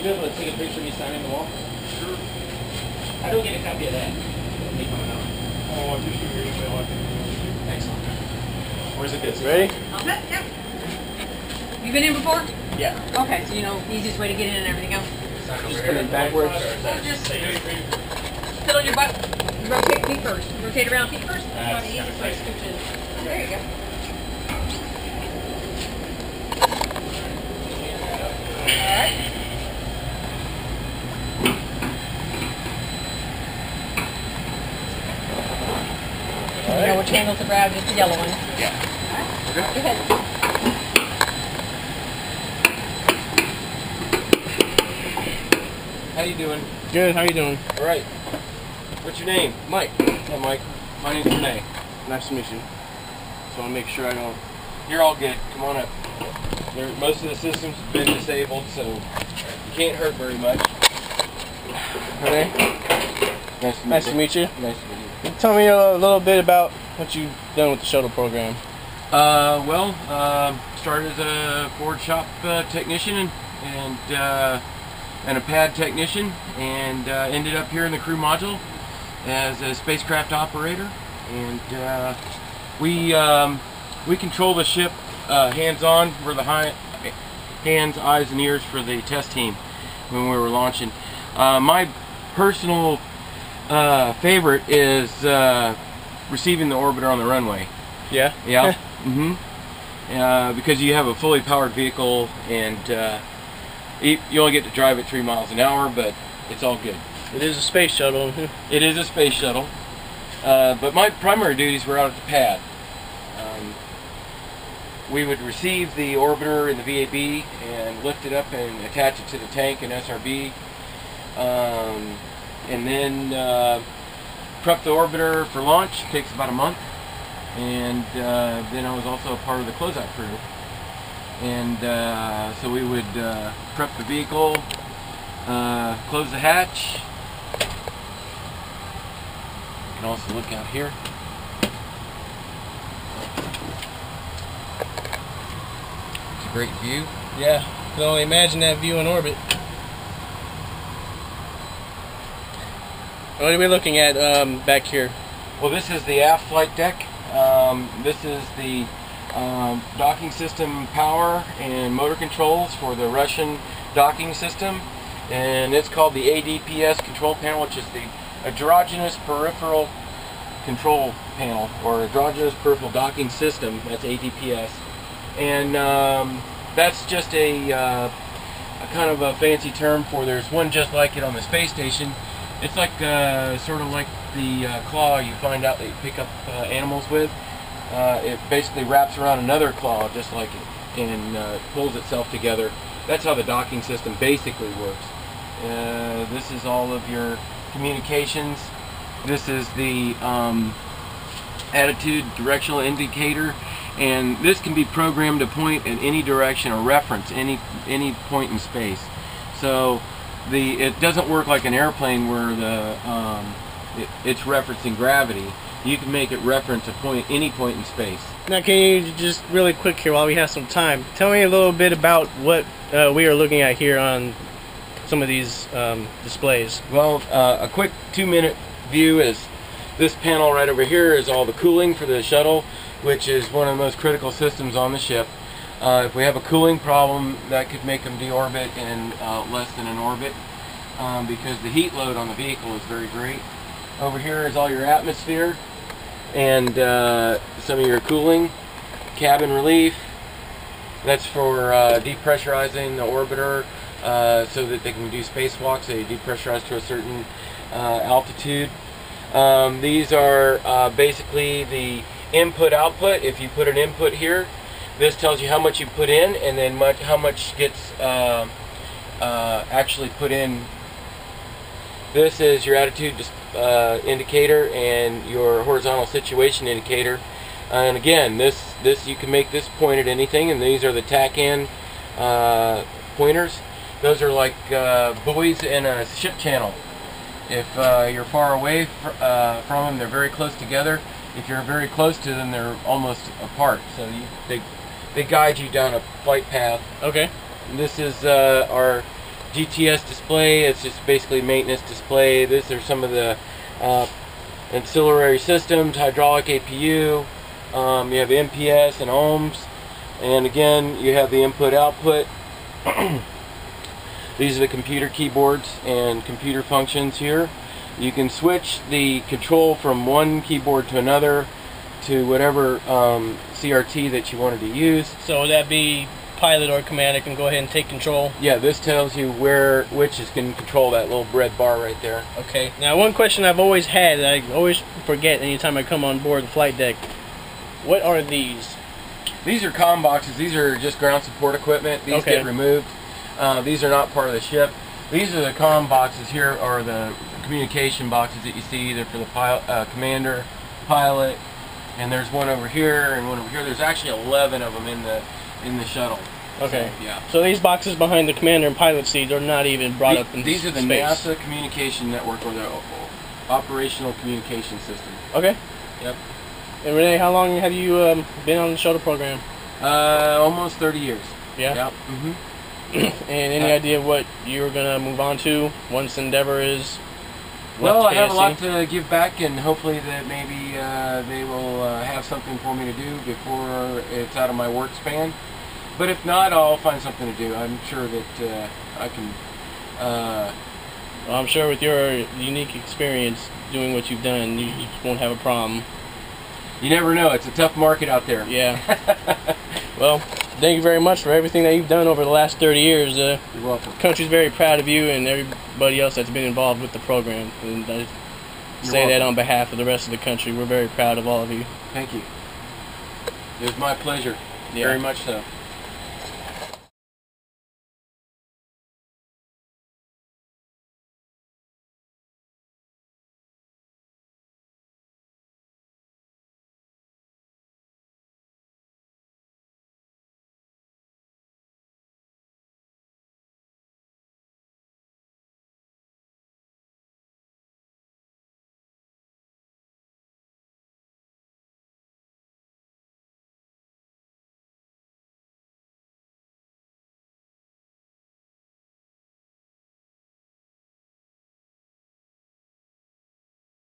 you be able to take a picture of me signing the wall? Sure. How do we get a copy of that? Make one out. Oh, I'll just shoot your email. I can. Excellent. Where's it good? Ready? Oh, okay, yep. You been in before? Yeah. Okay, so you know easiest way to get in and everything else. Just put it backwards. So just sit on your butt, rotate feet first. Rotate around feet first. That's Probably the easiest way to scooch in. There you go. Alright. You which handle to grab, just the yellow one. Yeah. Alright. Go ahead. How you doing? Good. How you doing? All right. What's your name? Mike. Hey, Mike. My name's Rene. Nice to meet you. Just want to make sure I don't. You're all good. Come on up. There, most of the systems have been disabled, so you can't hurt very much. Rene. Nice to meet Nice you. to meet you. Nice to meet you. Tell me a little bit about what you've done with the shuttle program. Uh, well, uh, started as a board shop uh, technician and and, uh, and a pad technician, and uh, ended up here in the crew module as a spacecraft operator. And uh, we um, we control the ship uh, hands-on. We're the high, hands, eyes, and ears for the test team when we were launching. My personal favorite is receiving the orbiter on the runway. Yeah. Yeah. mm-hmm. Uh, because you have a fully powered vehicle and uh, you only get to drive at three miles an hour, but it's all good. It is a space shuttle. It is a space shuttle, uh, but my primary duties were out at the pad. Um, we would receive the orbiter in the VAB and lift it up and attach it to the tank and SRB, um, and then uh, prep the orbiter for launch. takes about a month, and uh, then I was also a part of the closeout crew. And uh, so we would uh, prep the vehicle, uh, close the hatch, you can also look out here. It's a great view. Yeah. Can only imagine that view in orbit. What are we looking at um, back here? Well, this is the aft flight deck. Um, this is the um, docking system power and motor controls for the Russian docking system. And it's called the ADPS control panel, which is the Androgynous Peripheral Control Panel, or Androgynous Peripheral Docking System. That's ADPS. And um, that's just a, uh, a kind of a fancy term for there's one just like it on the space station. It's like uh, sort of like the uh, claw you find out that you pick up uh, animals with. Uh, it basically wraps around another claw just like it and uh, pulls itself together. That's how the docking system basically works. Uh, this is all of your communications. This is the um, attitude directional indicator and this can be programmed to point in any direction or reference any any point in space. So the it doesn't work like an airplane where the um, it, it's referencing gravity. You can make it reference a point any point in space. Now, can you just really quick here while we have some time, tell me a little bit about what uh, we are looking at here on some of these um, displays? Well, uh, a quick two-minute view is this panel right over here is all the cooling for the shuttle, which is one of the most critical systems on the ship. Uh, if we have a cooling problem, that could make them deorbit in uh, less than an orbit um, because the heat load on the vehicle is very great. Over here is all your atmosphere and uh, some of your cooling, cabin relief. That's for uh, depressurizing the orbiter uh, so that they can do spacewalks. They depressurize to a certain uh, altitude. Um, these are basically the input output. If you put an input here, this tells you how much you put in and then much, how much gets uh, uh, actually put in. This is your attitude uh, indicator and your horizontal situation indicator. And again, this this you can make this point at anything, and these are the TACAN uh, pointers. Those are like uh, buoys in a ship channel. If uh, you're far away fr- uh, from them, they're very close together. If you're very close to them, they're almost apart. So you, they they guide you down a flight path. Okay. And this is uh, our GTS display. It's just basically maintenance display. These are some of the uh, ancillary systems, hydraulic APU. Um, you have MPS and OMS, and again you have the input output. These are the computer keyboards and computer functions here. You can switch the control from one keyboard to another to whatever um, CRT that you wanted to use. So would that be pilot or commander can go ahead and take control? Yeah, this tells you where which is going to control that little red bar right there. Okay. Now, one question I've always had, I always forget anytime I come on board the flight deck. What are these? These are com boxes. These are just ground support equipment. These Okay. get removed. Uh, these are not part of the ship. These are the com boxes here, are the communication boxes that you see. They're for the pilot, uh, commander, pilot, and there's one over here and one over here. There's actually 11 of them in the in the shuttle. Okay. So, yeah. So these boxes behind the commander and pilot seats are not even brought The- up in these are the space. NASA Communication Network or the Operational Communication System. Okay. Yep. And Rene, how long have you um, been on the shuttle program? Uh, almost 30 years. Yeah. Yep. Mm-hmm. And any Uh, idea what you're gonna move on to once Endeavour is? Well, I have a lot to give back, and hopefully that maybe uh, they will uh, have something for me to do before it's out of my work span. But if not, I'll find something to do. I'm sure that uh, I can. Uh, Well, I'm sure with your unique experience doing what you've done, you, you won't have a problem. you never know. It's a tough market out there. Yeah. well, thank you very much for everything that you've done over the last 30 years. Uh, You're welcome. the country's very proud of you and everybody else that's been involved with the program. And I say that on behalf of the rest of the country. We're very proud of all of you. Thank you. It was my pleasure. Yeah. Very much so.